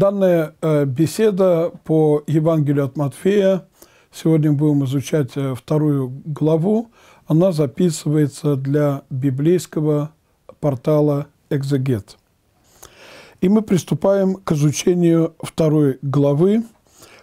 Данная э, беседа по Евангелию от Матфея, сегодня будем изучать э, вторую главу, она записывается для библейского портала «Экзегет». И мы приступаем к изучению второй главы,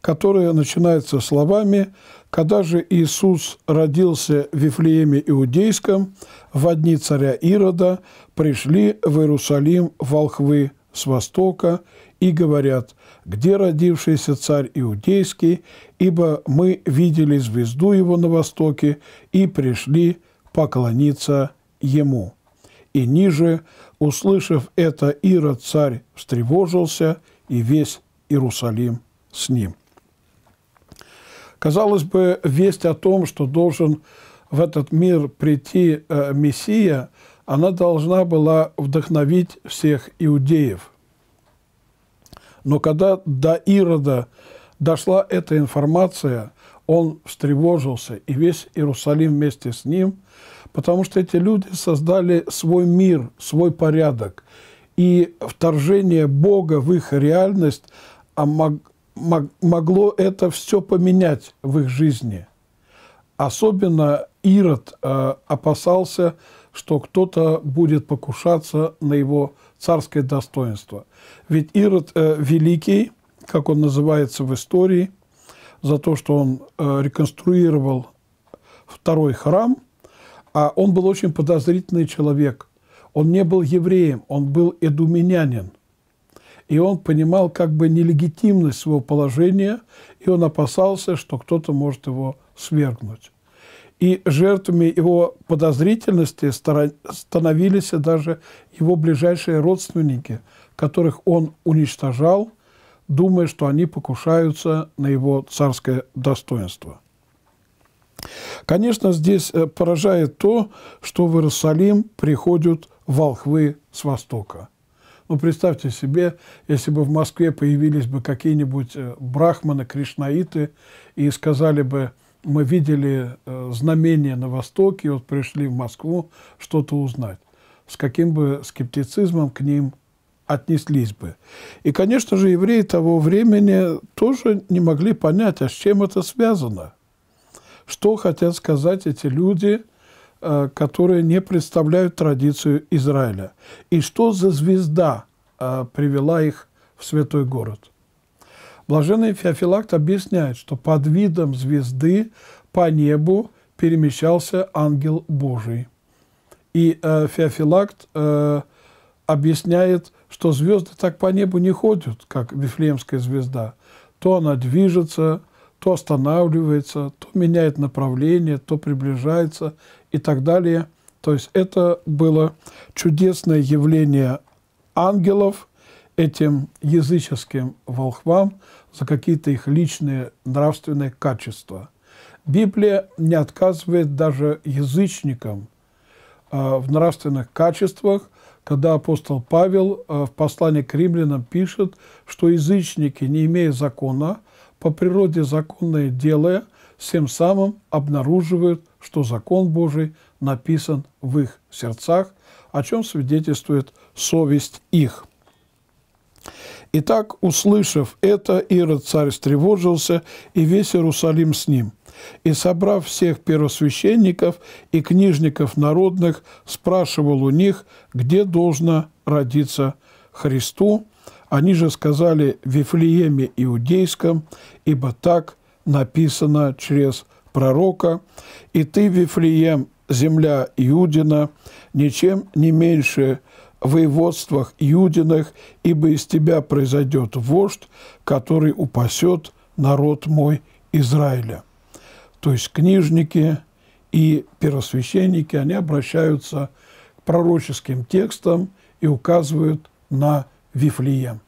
которая начинается словами «Когда же Иисус родился в Вифлееме Иудейском, в дни царя Ирода пришли в Иерусалим волхвы с востока и говорят, где родившийся царь Иудейский, ибо мы видели звезду его на востоке и пришли поклониться ему». И ниже, услышав это, Ирод царь встревожился, и весь Иерусалим с ним. Казалось бы, весть о том, что должен в этот мир прийти э, Мессия, она должна была вдохновить всех иудеев. Но когда до Ирода дошла эта информация, он встревожился, и весь Иерусалим вместе с ним – потому что эти люди создали свой мир, свой порядок. И вторжение Бога в их реальность а могло это все поменять в их жизни. Особенно Ирод э, опасался, что кто-то будет покушаться на его царское достоинство. Ведь Ирод э, Великий, как он называется в истории, за то, что он э, реконструировал второй храм – а он был очень подозрительный человек. Он не был евреем, он был эдуминянин. И он понимал как бы нелегитимность своего положения, и он опасался, что кто-то может его свергнуть. И жертвами его подозрительности становились даже его ближайшие родственники, которых он уничтожал, думая, что они покушаются на его царское достоинство. Конечно, здесь э, поражает то, что в Иерусалим приходят волхвы с Востока. Ну, представьте себе, если бы в Москве появились бы какие-нибудь э, брахманы, кришнаиты и сказали бы, мы видели э, знамения на Востоке, вот пришли в Москву что-то узнать. С каким бы скептицизмом к ним отнеслись бы. И, конечно же, евреи того времени тоже не могли понять, а с чем это связано – что хотят сказать эти люди, э, которые не представляют традицию Израиля? И что за звезда э, привела их в святой город? Блаженный Феофилакт объясняет, что под видом звезды по небу перемещался ангел Божий. И э, Феофилакт э, объясняет, что звезды так по небу не ходят, как Вифлеемская звезда. То она движется, то останавливается, то меняет направление, то приближается и так далее. То есть это было чудесное явление ангелов этим языческим волхвам за какие-то их личные нравственные качества. Библия не отказывает даже язычникам а, в нравственных качествах, когда апостол Павел а, в послании к римлянам пишет, что язычники, не имея закона, по природе законное делая, тем самым обнаруживают, что закон Божий написан в их сердцах, о чем свидетельствует совесть их. Итак, услышав это, Ирод царь встревожился, и весь Иерусалим с ним. И, собрав всех первосвященников и книжников народных, спрашивал у них, где должно родиться Христу, они же сказали Вифлееме Иудейском, ибо так написано через пророка, «И ты, Вифлеем, земля Иудина, ничем не меньше воеводствах Иудиных, ибо из тебя произойдет вождь, который упасет народ мой Израиля». То есть книжники и первосвященники, они обращаются к пророческим текстам и указывают на Вифлеем.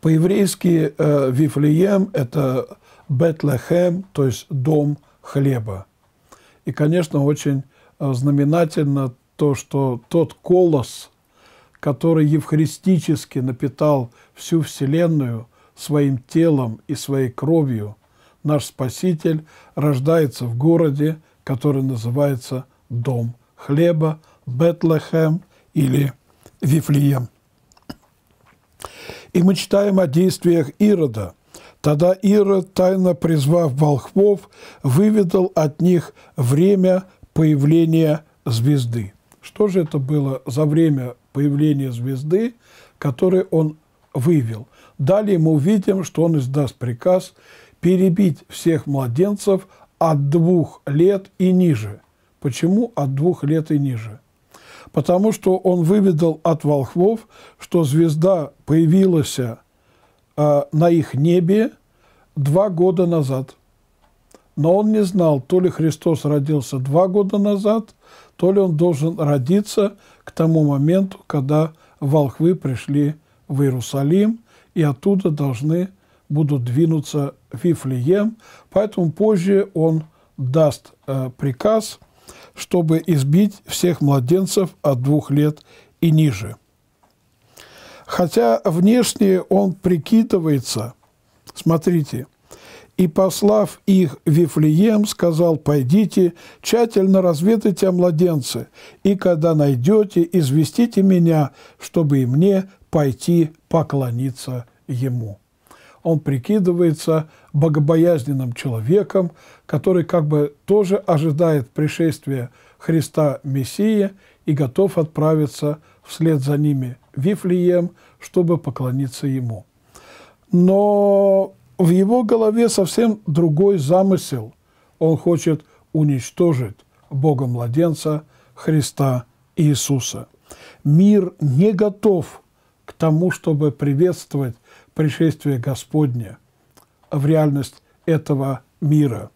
По-еврейски э, Вифлеем – это Бетлехем, то есть дом хлеба. И, конечно, очень э, знаменательно то, что тот колос, который евхаристически напитал всю Вселенную своим телом и своей кровью, наш Спаситель рождается в городе, который называется Дом хлеба, Бетлехем или Вифлеем. И мы читаем о действиях Ирода. Тогда Ирод, тайно призвав волхвов, выведал от них время появления звезды. Что же это было за время появления звезды, которое он вывел? Далее мы увидим, что он издаст приказ перебить всех младенцев от двух лет и ниже. Почему от двух лет и ниже? Потому что он выведал от волхвов, что звезда появилась э, на их небе два года назад. Но он не знал, то ли Христос родился два года назад, то ли он должен родиться к тому моменту, когда волхвы пришли в Иерусалим, и оттуда должны будут двинуться в Вифлеем. Поэтому позже он даст э, приказ, чтобы избить всех младенцев от двух лет и ниже. Хотя внешне он прикидывается, смотрите – и, послав их в Вифлеем, сказал, «Пойдите, тщательно разведайте о младенце, и когда найдете, известите меня, чтобы и мне пойти поклониться ему». Он прикидывается богобоязненным человеком, который как бы тоже ожидает пришествия Христа Мессия и готов отправиться вслед за ними в Вифлеем, чтобы поклониться ему. Но в его голове совсем другой замысел. Он хочет уничтожить Бога-младенца Христа Иисуса. Мир не готов к тому, чтобы приветствовать пришествие Господне в реальность этого мира.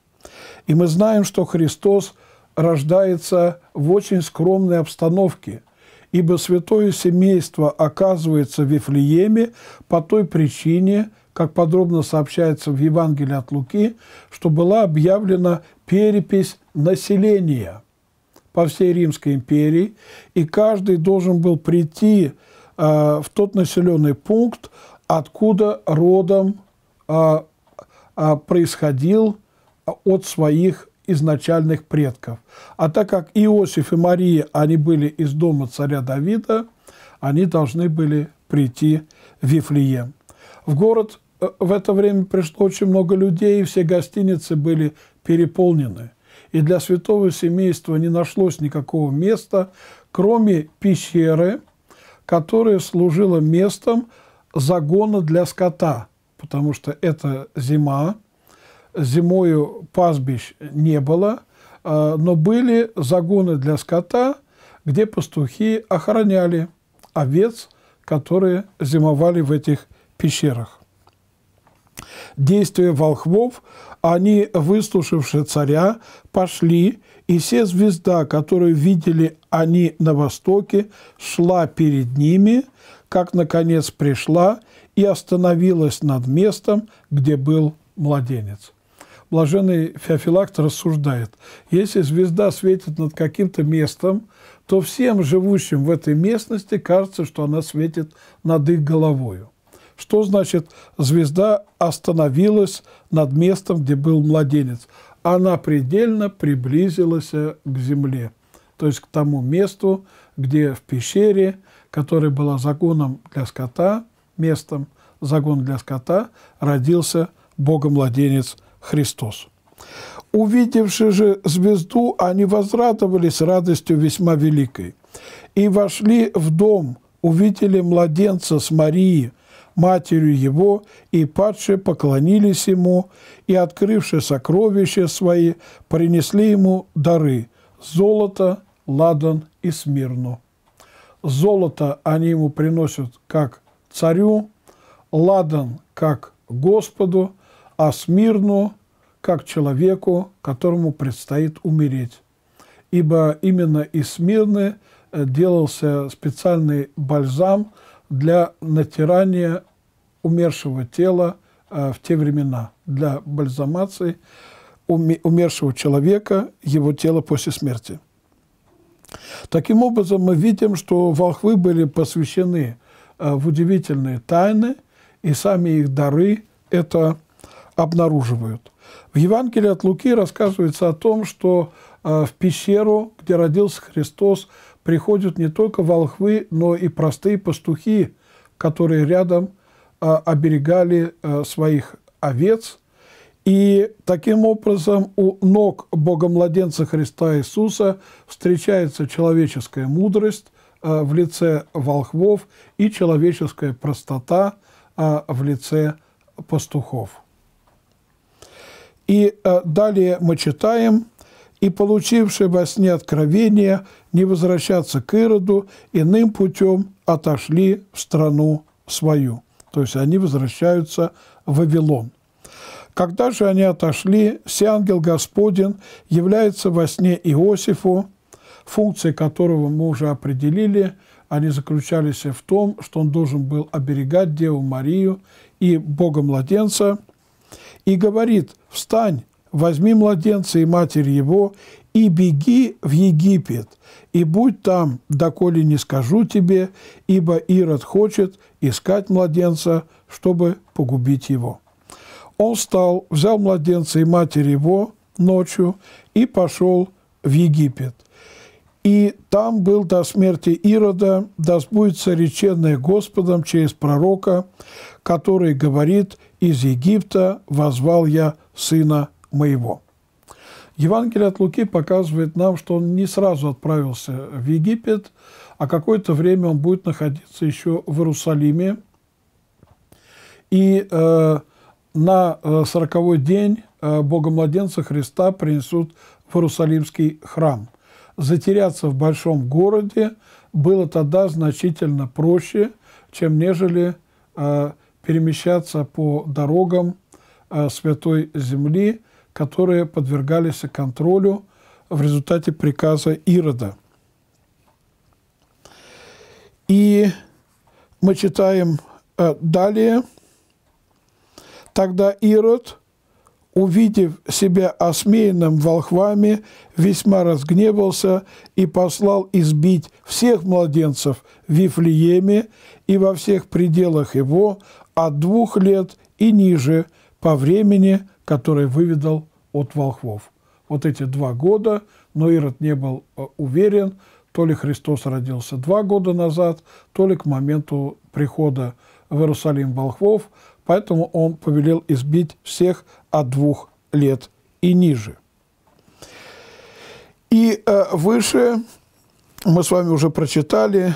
И мы знаем, что Христос рождается в очень скромной обстановке, ибо святое семейство оказывается в Вифлееме по той причине – как подробно сообщается в Евангелии от Луки, что была объявлена перепись населения по всей Римской империи, и каждый должен был прийти э, в тот населенный пункт, откуда родом э, э, происходил от своих изначальных предков. А так как Иосиф и Мария, они были из дома царя Давида, они должны были прийти в Вифлеем. В город в это время пришло очень много людей, и все гостиницы были переполнены. И для святого семейства не нашлось никакого места, кроме пещеры, которая служила местом загона для скота, потому что это зима, зимою пастбищ не было, а, но были загоны для скота, где пастухи охраняли овец, которые зимовали в этих пещерах. Действия волхвов, они, выслушавши царя, пошли, и все звезда, которую видели они на востоке, шла перед ними, как, наконец, пришла и остановилась над местом, где был младенец. Блаженный Феофилакт рассуждает, если звезда светит над каким-то местом, то всем живущим в этой местности кажется, что она светит над их головою. Что значит звезда остановилась над местом, где был младенец? Она предельно приблизилась к земле, то есть к тому месту, где в пещере, которая была загоном для скота, местом загон для скота, родился Богомладенец Христос. Увидевши же звезду, они возрадовались радостью весьма великой. И вошли в дом, увидели младенца с Марией, матерью его, и падшие поклонились ему, и, открывши сокровища свои, принесли ему дары – золото, ладан и смирну. Золото они ему приносят как царю, ладан как Господу, а смирну как человеку, которому предстоит умереть. Ибо именно из смирны э, делался специальный бальзам – для натирания умершего тела э, в те времена, для бальзамации умершего человека, его тела после смерти. Таким образом, мы видим, что волхвы были посвящены э, в удивительные тайны, и сами их дары это обнаруживают. В Евангелии от Луки рассказывается о том, что э, в пещеру, где родился Христос, приходят не только волхвы, но и простые пастухи, которые рядом оберегали своих овец. И таким образом у ног Бога-младенца Христа Иисуса встречается человеческая мудрость в лице волхвов и человеческая простота в лице пастухов. И далее мы читаем – и получившие во сне откровение не возвращаться к Ироду, иным путем отошли в страну свою. То есть они возвращаются в Вавилон. Когда же они отошли, все ангел Господень является во сне Иосифу, функции которого мы уже определили, они заключались в том, что он должен был оберегать Деву Марию и Бога-младенца, и говорит, «Встань, возьми младенца и матерь его, и беги в Египет, и будь там, доколе не скажу тебе, ибо Ирод хочет искать младенца, чтобы погубить его». Он встал, взял младенца и матерь его ночью и пошел в Египет. И там был до смерти Ирода, да сбудется реченное Господом через пророка, который говорит, «Из Египта возвал я сына моего. Евангелие от Луки показывает нам, что он не сразу отправился в Египет, а какое-то время он будет находиться еще в Иерусалиме. И э, на э, сороковой день э, Бога-младенца Христа принесут в Иерусалимский храм. Затеряться в большом городе было тогда значительно проще, чем нежели э, перемещаться по дорогам э, Святой Земли – которые подвергались контролю в результате приказа Ирода. И мы читаем э, далее. Тогда Ирод, увидев себя осмеянным волхвами, весьма разгневался и послал избить всех младенцев в Вифлееме и во всех пределах его от двух лет и ниже по времени, который выведал от волхвов. Вот эти два года, но Ирод не был э, уверен, то ли Христос родился два года назад, то ли к моменту прихода в Иерусалим волхвов, поэтому он повелел избить всех от двух лет и ниже. И э, выше мы с вами уже прочитали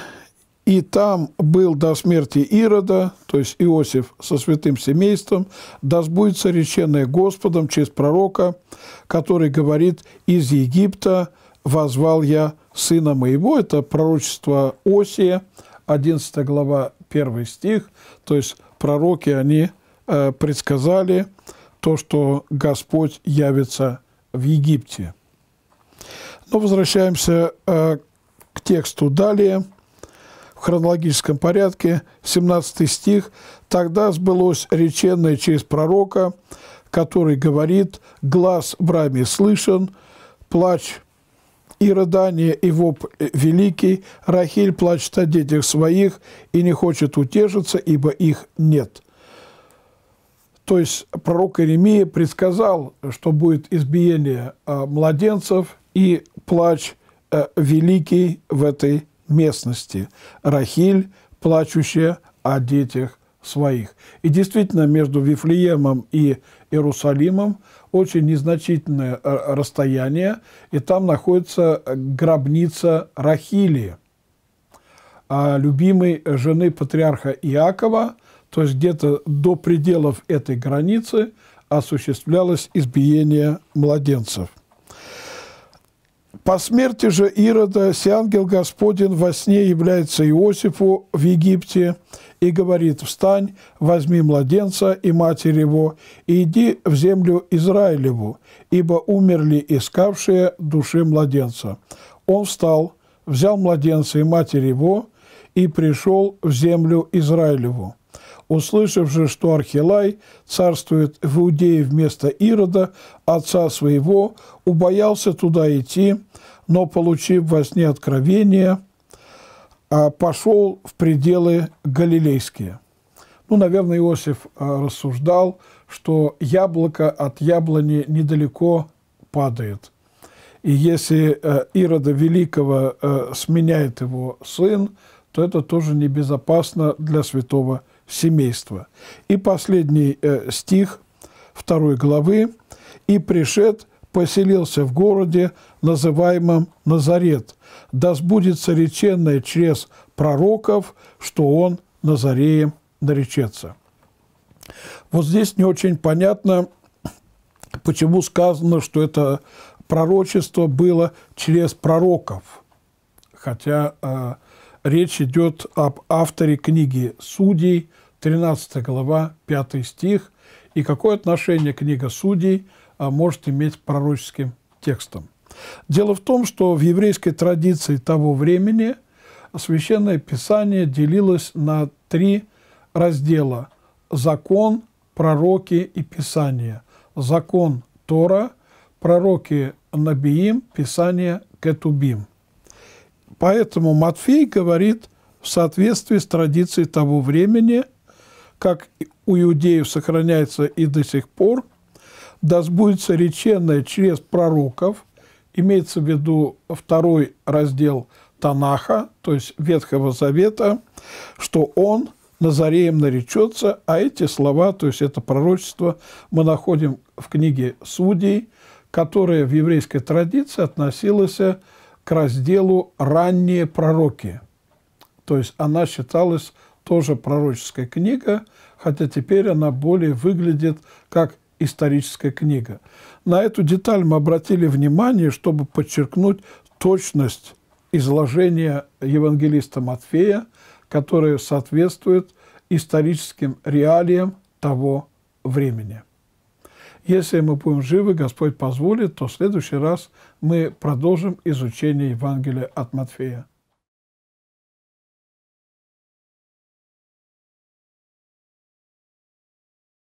и там был до смерти Ирода, то есть Иосиф со святым семейством, да сбудется реченное Господом через пророка, который говорит, из Египта возвал я сына моего. Это пророчество Осия, 11 глава, 1 стих. То есть пророки, они э, предсказали то, что Господь явится в Египте. Но возвращаемся э, к тексту далее – хронологическом порядке, 17 стих, «Тогда сбылось реченное через пророка, который говорит, глаз в раме слышен, плач и рыдание, и воп великий, Рахиль плачет о детях своих и не хочет утешиться, ибо их нет». То есть пророк Иеремия предсказал, что будет избиение а, младенцев и плач а, великий в этой местности. Рахиль, плачущая о детях своих. И действительно, между Вифлеемом и Иерусалимом очень незначительное э, расстояние, и там находится гробница Рахили, а любимой жены патриарха Иакова, то есть где-то до пределов этой границы осуществлялось избиение младенцев – по смерти же Ирода ангел Господень во сне является Иосифу в Египте и говорит, «Встань, возьми младенца и матерь его, и иди в землю Израилеву, ибо умерли искавшие души младенца». Он встал, взял младенца и матерь его, и пришел в землю Израилеву. Услышав же, что Архилай царствует в Иудее вместо Ирода, отца своего, убоялся туда идти, но, получив во сне откровение, а, пошел в пределы галилейские. Ну, наверное, Иосиф а, рассуждал, что яблоко от яблони недалеко падает. И если а, Ирода Великого сменяет его сын, то это тоже небезопасно для святого семейства. И последний э, стих второй главы. «И пришед поселился в городе, называемом Назарет. Да сбудется реченное через пророков, что он Назареем наречется». Вот здесь не очень понятно, почему сказано, что это пророчество было через пророков. Хотя э, речь идет об авторе книги «Судей», 13 глава, 5 стих. И какое отношение книга «Судей» может иметь пророческим текстам? Дело в том, что в еврейской традиции того времени Священное Писание делилось на три раздела – закон, пророки и Писание. Закон Тора, пророки Набиим, Писание Кетубим. Поэтому Матфей говорит в соответствии с традицией того времени, как у иудеев сохраняется и до сих пор, да сбудется реченное через пророков, имеется в виду второй раздел Танаха, то есть Ветхого Завета, что он Назареем наречется, а эти слова, то есть это пророчество, мы находим в книге Судей, которая в еврейской традиции относилась к разделу «Ранние пророки». То есть она считалась тоже пророческая книга, хотя теперь она более выглядит как историческая книга. На эту деталь мы обратили внимание, чтобы подчеркнуть точность изложения евангелиста Матфея, которые соответствуют историческим реалиям того времени. Если мы будем живы, Господь позволит, то в следующий раз мы продолжим изучение Евангелия от Матфея.